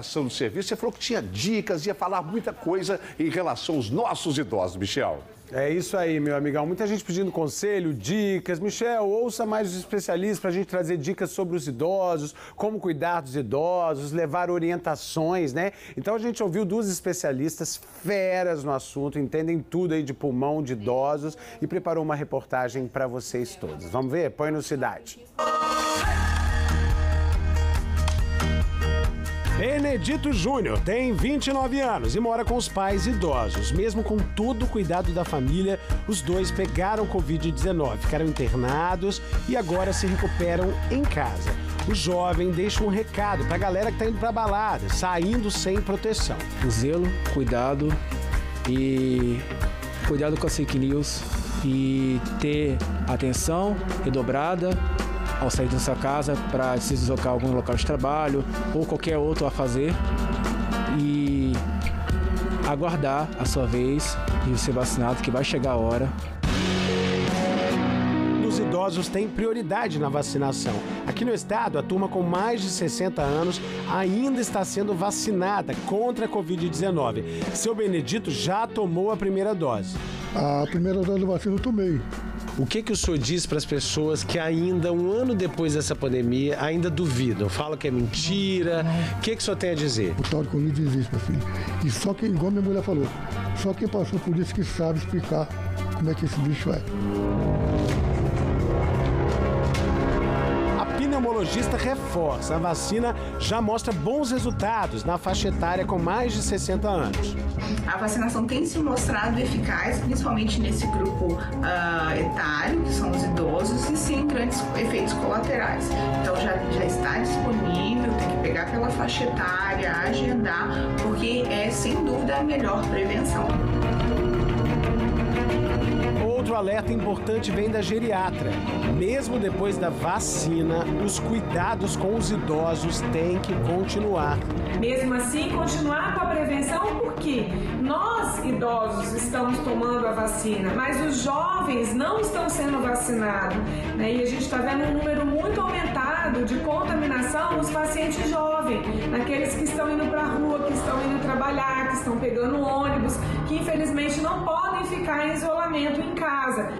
de serviço, você falou que tinha dicas, ia falar muita coisa em relação aos nossos idosos, Michel. É isso aí, meu amigão. Muita gente pedindo conselho, dicas. Michel, ouça mais os especialistas para a gente trazer dicas sobre os idosos, como cuidar dos idosos, levar orientações, né? Então a gente ouviu duas especialistas feras no assunto, entendem tudo aí de pulmão de idosos e preparou uma reportagem para vocês todos. Vamos ver? Põe no Cidade. Benedito Júnior tem 29 anos e mora com os pais idosos. Mesmo com todo o cuidado da família, os dois pegaram Covid-19, ficaram internados e agora se recuperam em casa. O jovem deixa um recado para a galera que está indo para balada, saindo sem proteção. Zelo, cuidado e cuidado com as fake news e ter atenção redobrada ao sair da sua casa para se deslocar a algum local de trabalho ou qualquer outro a fazer e aguardar a sua vez de ser vacinado, que vai chegar a hora. Os idosos têm prioridade na vacinação. Aqui no estado, a turma com mais de 60 anos ainda está sendo vacinada contra a Covid-19. Seu Benedito já tomou a primeira dose. A primeira dose da vacina eu tomei. O que, que o senhor diz para as pessoas que ainda, um ano depois dessa pandemia, ainda duvidam? Falam que é mentira? O que, que o senhor tem a dizer? O tal de Covid existe, meu filho. E só quem, igual minha mulher falou, só quem passou por isso que sabe explicar como é que esse bicho é. Pneumologista reforça, a vacina já mostra bons resultados na faixa etária com mais de 60 anos. A vacinação tem se mostrado eficaz, principalmente nesse grupo uh, etário, que são os idosos, e sem grandes efeitos colaterais. Então já, já está disponível, tem que pegar pela faixa etária, agendar, porque é sem dúvida a melhor prevenção. Outro alerta importante vem da geriatra. Mesmo depois da vacina, os cuidados com os idosos têm que continuar. Mesmo assim, continuar com a prevenção, porque nós, idosos, estamos tomando a vacina, mas os jovens não estão sendo vacinados. Né? E a gente está vendo um número muito aumentado de contaminação nos pacientes jovens, naqueles que estão indo para a rua, que estão indo trabalhar, que estão pegando ônibus, que infelizmente não podem ficar em isolamento em casa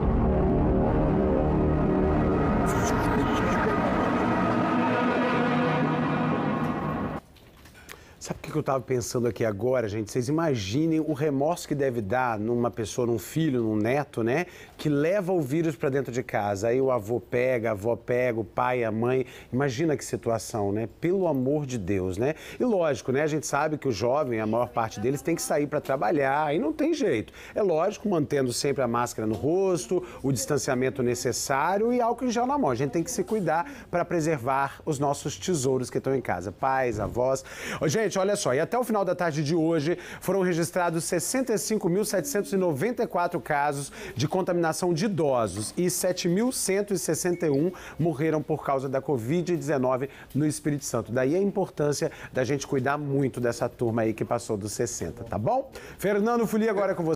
que eu estava pensando aqui agora, gente? Vocês imaginem o remorso que deve dar numa pessoa, num filho, num neto, né? Que leva o vírus para dentro de casa. Aí o avô pega, a avó pega, o pai, a mãe. Imagina que situação, né? Pelo amor de Deus, né? E lógico, né? A gente sabe que o jovem, a maior parte deles, tem que sair para trabalhar e não tem jeito. É lógico, mantendo sempre a máscara no rosto, o distanciamento necessário e álcool em gel na mão. A gente tem que se cuidar para preservar os nossos tesouros que estão em casa. Pais, avós. Gente, olha só, e até o final da tarde de hoje foram registrados 65.794 casos de contaminação de idosos e 7.161 morreram por causa da Covid-19 no Espírito Santo. Daí a importância da gente cuidar muito dessa turma aí que passou dos 60, tá bom? Fernando Fuli agora com você.